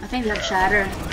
I think they have Shatter.